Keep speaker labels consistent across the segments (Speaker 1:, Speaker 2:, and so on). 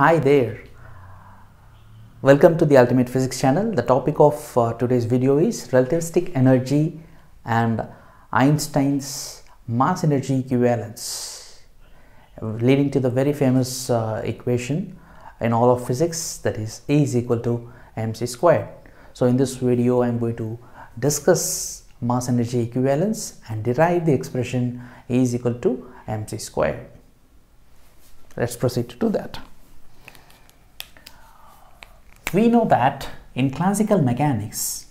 Speaker 1: Hi there. Welcome to the Ultimate Physics channel. The topic of uh, today's video is relativistic energy and Einstein's mass energy equivalence leading to the very famous uh, equation in all of physics that is E is equal to mc squared. So in this video I am going to discuss mass energy equivalence and derive the expression E is equal to mc squared. Let's proceed to do that. We know that in classical mechanics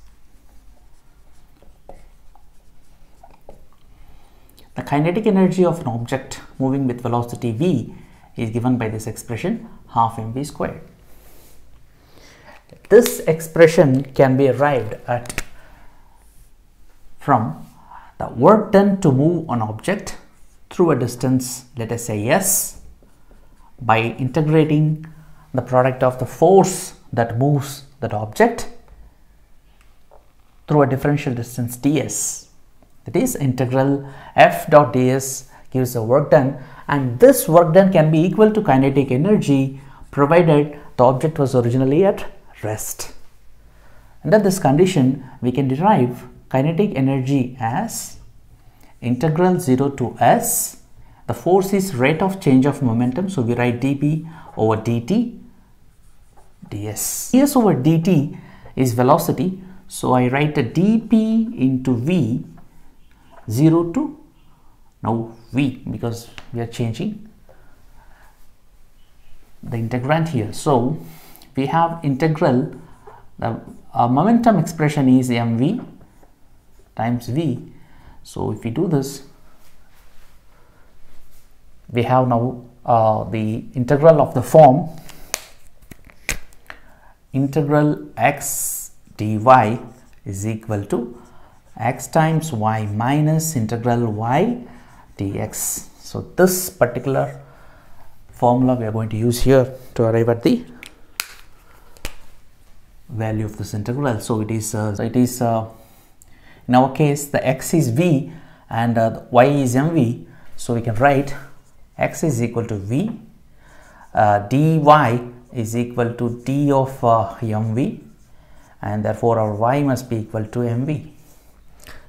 Speaker 1: the kinetic energy of an object moving with velocity v is given by this expression half mv squared. This expression can be arrived at from the work done to move an object through a distance let us say s by integrating the product of the force that moves that object through a differential distance ds. That is integral f dot ds gives the work done and this work done can be equal to kinetic energy provided the object was originally at rest. Under this condition we can derive kinetic energy as integral 0 to s. The force is rate of change of momentum so we write dp over dt ds. ds over dt is velocity. So I write a dp into v 0 to now v because we are changing the integrand here. So we have integral the uh, momentum expression is mv times v. So if we do this we have now uh, the integral of the form integral x dy is equal to x times y minus integral y dx. So, this particular formula we are going to use here to arrive at the value of this integral. So, it is uh, it is uh, in our case the x is v and uh, y is mv. So, we can write x is equal to v uh, dy is equal to d of uh, mv and therefore our y must be equal to mv.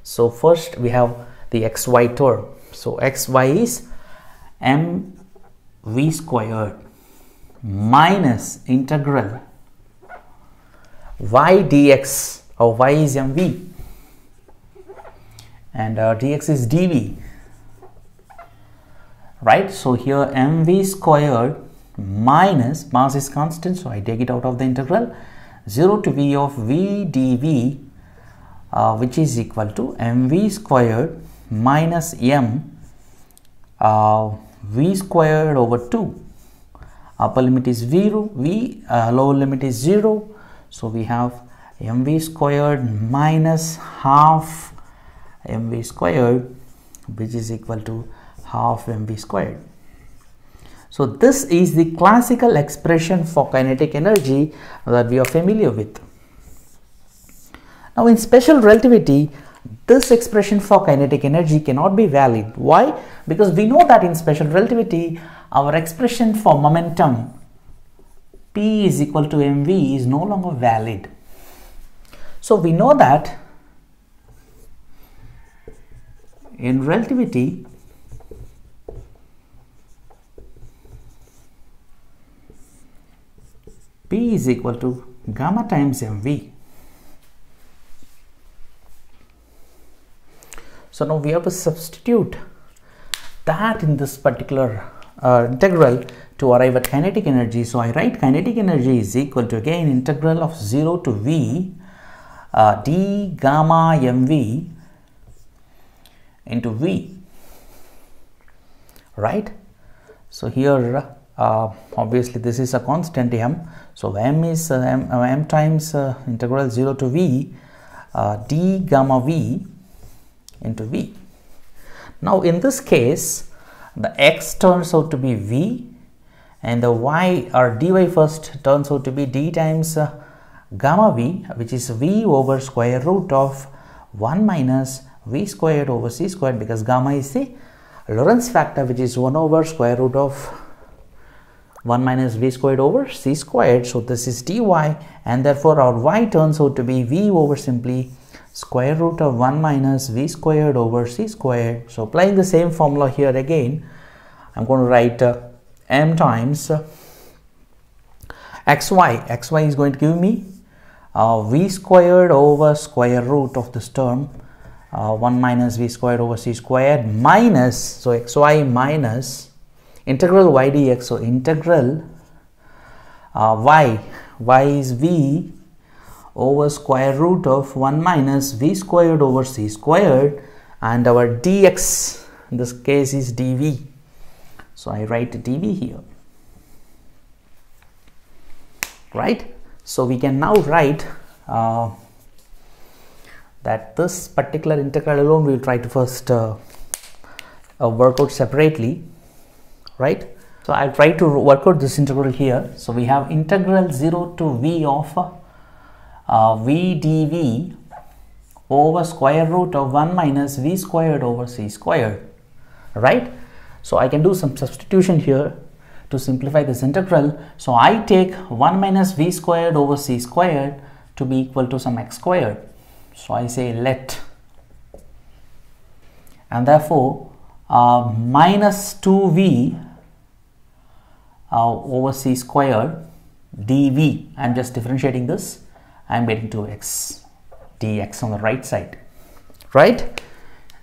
Speaker 1: So first we have the xy term. So xy is mv squared minus integral y dx or y is mv and uh, dx is dv right so here mv squared minus mass is constant so I take it out of the integral. 0 to v of v dv uh, which is equal to mv squared minus m uh, v squared over 2 upper limit is 0 v uh, lower limit is 0 so we have mv squared minus half mv squared which is equal to half mv squared so this is the classical expression for kinetic energy that we are familiar with. Now in special relativity, this expression for kinetic energy cannot be valid. Why? Because we know that in special relativity, our expression for momentum P is equal to mv is no longer valid. So we know that in relativity, P is equal to gamma times mv. So now we have to substitute that in this particular uh, integral to arrive at kinetic energy. So I write kinetic energy is equal to again integral of 0 to v uh, d gamma mv into v right. So here uh, obviously this is a constant m. So m is uh, m, uh, m, times uh, integral 0 to v uh, d gamma v into v. Now in this case the x turns out to be v and the y or dy first turns out to be d times gamma v which is v over square root of 1 minus v squared over c squared because gamma is the Lorentz factor which is 1 over square root of 1 minus v squared over c squared. So this is dy and therefore our y turns out to be v over simply square root of 1 minus v squared over c squared. So applying the same formula here again, I'm going to write uh, m times uh, xy. xy is going to give me uh, v squared over square root of this term uh, 1 minus v squared over c squared minus so xy minus integral y dx so integral uh, y. Y is v over square root of 1 minus v squared over c squared and our dx in this case is dv. So I write dv here. Right? So we can now write uh, that this particular integral alone we will try to first uh, uh, work out separately right so I'll try to work out this integral here so we have integral 0 to v of uh, v dv over square root of 1 minus v squared over c squared right so I can do some substitution here to simplify this integral. So I take 1 minus v squared over c squared to be equal to some x squared. So I say let and therefore uh, minus 2v uh, over c squared dv. I'm just differentiating this. I'm getting to x dx on the right side, right?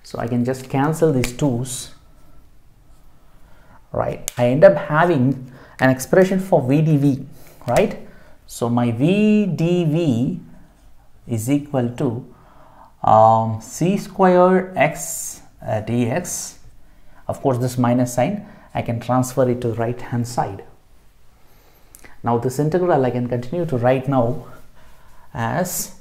Speaker 1: So I can just cancel these 2's right I end up having an expression for VDV right so my VDV is equal to um, c square x uh, dx of course this minus sign I can transfer it to right hand side. Now this integral I can continue to write now as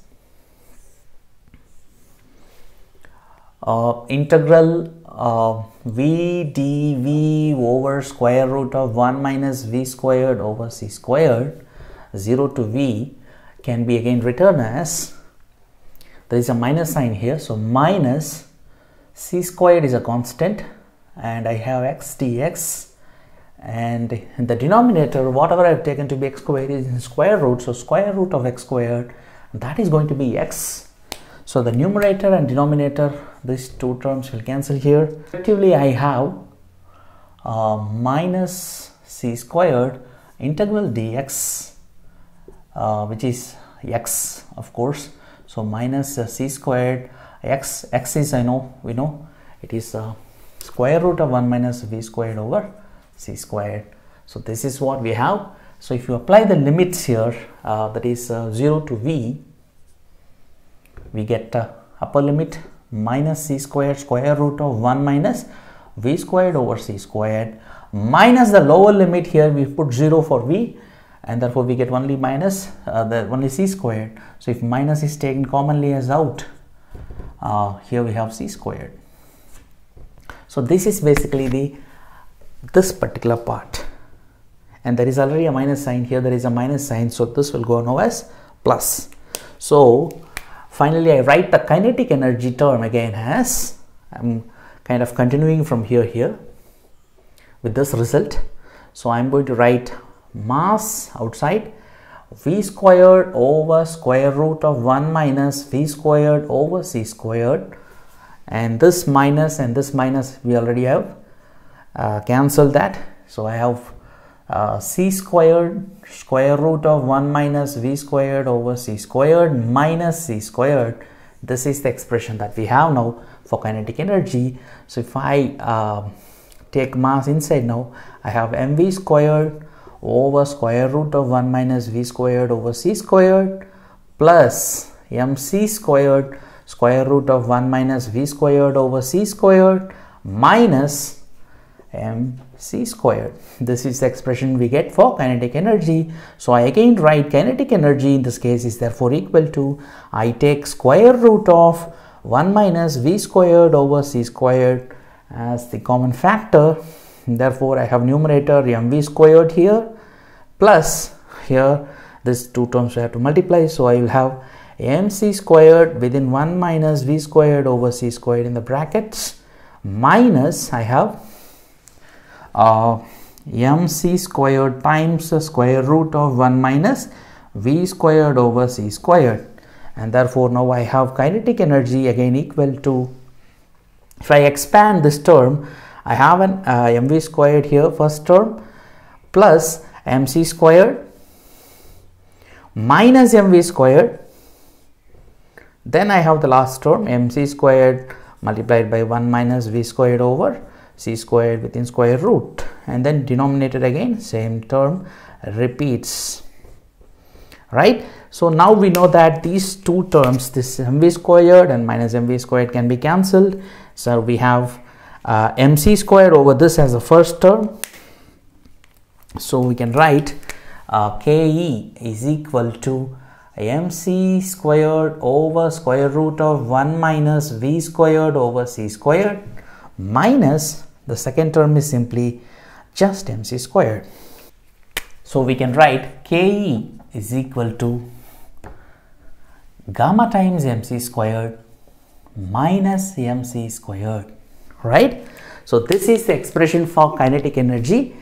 Speaker 1: uh, integral uh, v dv over square root of 1 minus v squared over c squared 0 to v can be again written as there is a minus sign here so minus c squared is a constant and I have x dx and the denominator whatever I've taken to be x squared is square root so square root of x squared that is going to be x so the numerator and denominator, these two terms will cancel here. Effectively, I have uh, minus c squared integral dx, uh, which is x, of course. So minus uh, c squared x, x is I know, we know, it is uh, square root of 1 minus v squared over c squared. So this is what we have. So if you apply the limits here, uh, that is uh, 0 to v, we get uh, upper limit minus c squared square root of 1 minus v squared over c squared minus the lower limit here we put 0 for v and therefore we get only minus uh, the only c squared so if minus is taken commonly as out uh, here we have c squared so this is basically the this particular part. And there is already a minus sign here there is a minus sign. So this will go now as plus. So Finally, I write the kinetic energy term again as I'm kind of continuing from here here with this result. So I'm going to write mass outside v squared over square root of 1 minus v squared over c squared and this minus and this minus we already have uh, cancelled that. So I have uh, c squared square root of 1 minus v squared over c squared minus c squared. This is the expression that we have now for kinetic energy. So if i uh, take mass inside now i have mv squared over square root of 1 minus v squared over c squared plus mc squared square root of 1 minus v squared over c squared minus m c squared. This is the expression we get for kinetic energy. So I again write kinetic energy in this case is therefore equal to I take square root of 1 minus v squared over c squared as the common factor. Therefore I have numerator mv squared here plus here this two terms we have to multiply. So I will have mc squared within 1 minus v squared over c squared in the brackets minus I have uh, mc squared times the square root of 1 minus v squared over c squared. And therefore now I have kinetic energy again equal to if I expand this term I have an uh, mv squared here first term plus mc squared minus mv squared then I have the last term mc squared multiplied by 1 minus v squared over c squared within square root. And then denominator again same term repeats. Right? So now we know that these two terms this mv squared and minus mv squared can be cancelled. So we have uh, mc squared over this as the first term. So we can write uh, ke is equal to mc squared over square root of 1 minus v squared over c squared minus the second term is simply just mc squared. So we can write ke is equal to gamma times mc squared minus mc squared right. So this is the expression for kinetic energy.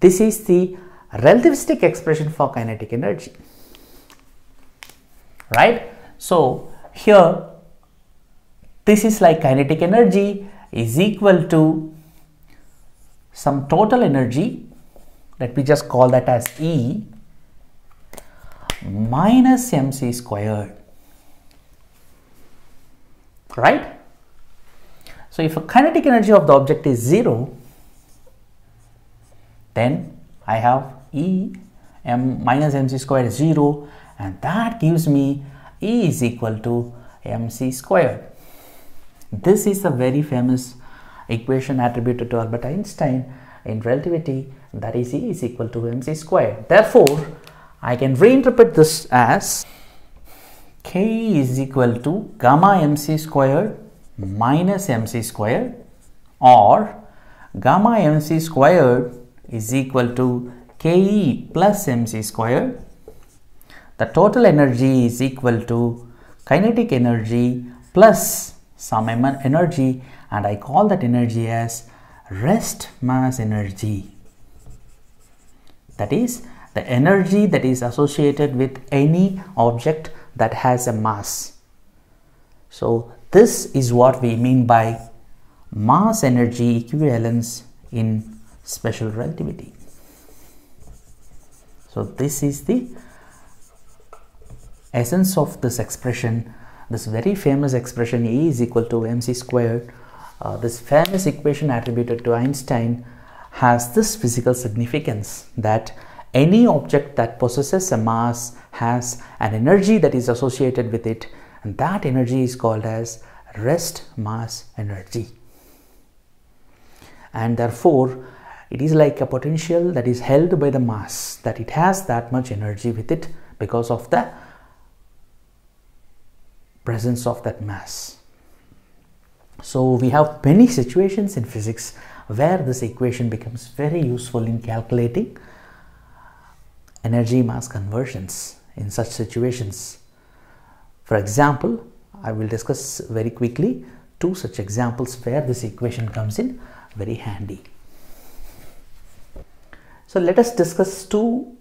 Speaker 1: This is the relativistic expression for kinetic energy right. So here this is like kinetic energy is equal to some total energy let me just call that as E minus mc squared right so if a kinetic energy of the object is 0 then I have E m minus mc squared is 0 and that gives me E is equal to mc squared. This is a very famous equation attributed to Albert Einstein in relativity that is E is equal to mc squared. Therefore, I can reinterpret this as k is equal to gamma mc squared minus mc squared or gamma mc squared is equal to ke plus mc squared the total energy is equal to kinetic energy plus some energy and I call that energy as rest mass energy. That is the energy that is associated with any object that has a mass. So this is what we mean by mass energy equivalence in special relativity. So this is the essence of this expression, this very famous expression E is equal to mc squared, uh, this famous equation attributed to Einstein has this physical significance that any object that possesses a mass has an energy that is associated with it and that energy is called as rest mass energy. And therefore, it is like a potential that is held by the mass that it has that much energy with it because of the presence of that mass. So we have many situations in physics where this equation becomes very useful in calculating energy mass conversions in such situations. For example, I will discuss very quickly two such examples where this equation comes in very handy. So let us discuss two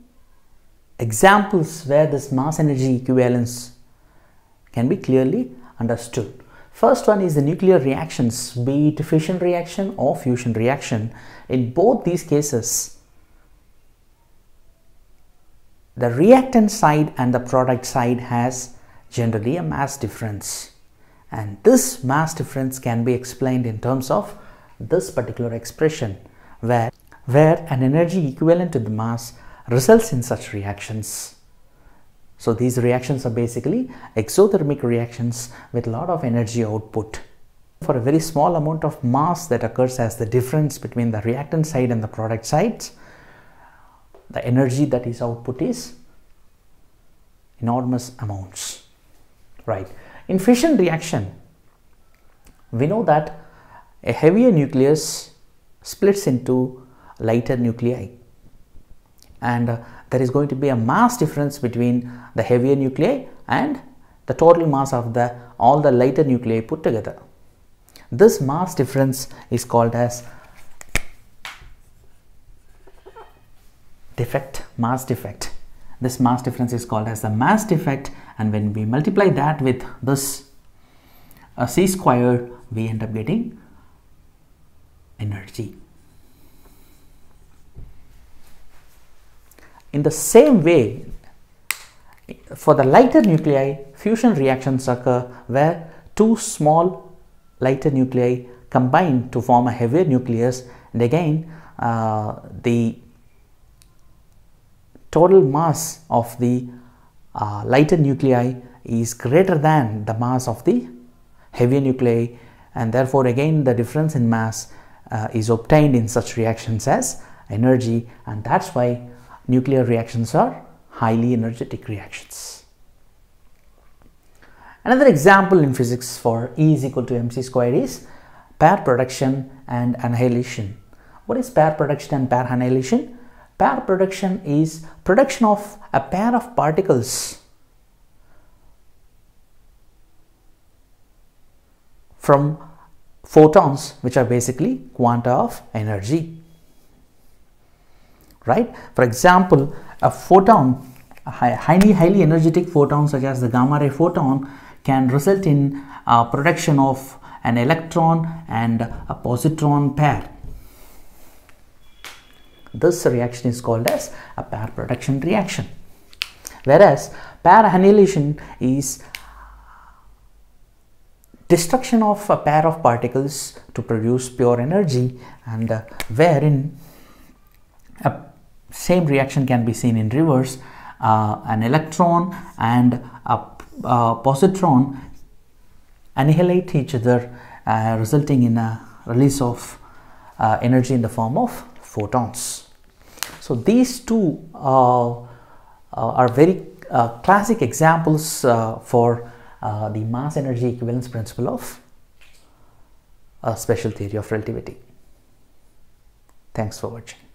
Speaker 1: examples where this mass energy equivalence can be clearly understood. First one is the nuclear reactions, be it fission reaction or fusion reaction. In both these cases, the reactant side and the product side has generally a mass difference. And this mass difference can be explained in terms of this particular expression where, where an energy equivalent to the mass results in such reactions. So these reactions are basically exothermic reactions with a lot of energy output. For a very small amount of mass that occurs as the difference between the reactant side and the product sides, the energy that is output is enormous amounts. Right. In fission reaction, we know that a heavier nucleus splits into lighter nuclei and uh, there is going to be a mass difference between the heavier nuclei and the total mass of the all the lighter nuclei put together. This mass difference is called as defect, mass defect. This mass difference is called as the mass defect and when we multiply that with this uh, c squared, we end up getting energy. In the same way, for the lighter nuclei, fusion reactions occur where two small lighter nuclei combine to form a heavier nucleus. And again uh, the total mass of the uh, lighter nuclei is greater than the mass of the heavier nuclei. And therefore again the difference in mass uh, is obtained in such reactions as energy. And that's why nuclear reactions are highly energetic reactions. Another example in physics for E is equal to mc squared is pair production and annihilation. What is pair production and pair annihilation? Pair production is production of a pair of particles from photons which are basically quanta of energy right? For example a photon a highly highly energetic photon such as the gamma ray photon can result in uh, production of an electron and a positron pair. This reaction is called as a pair production reaction. Whereas pair annihilation is destruction of a pair of particles to produce pure energy and uh, wherein a same reaction can be seen in reverse uh, an electron and a, a, positron annihilate each other uh, resulting in a release of uh, energy in the form of photons so these two uh, uh, are very classic examples for uh, the mass energy equivalence principle of a special theory of relativity. Thanks for watching.